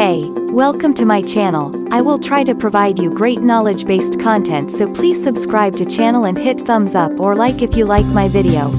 Hey, welcome to my channel. I will try to provide you great knowledge-based content so please subscribe to channel and hit thumbs up or like if you like my video.